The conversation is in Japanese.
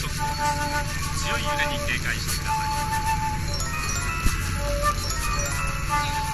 速強い揺れに警戒してください。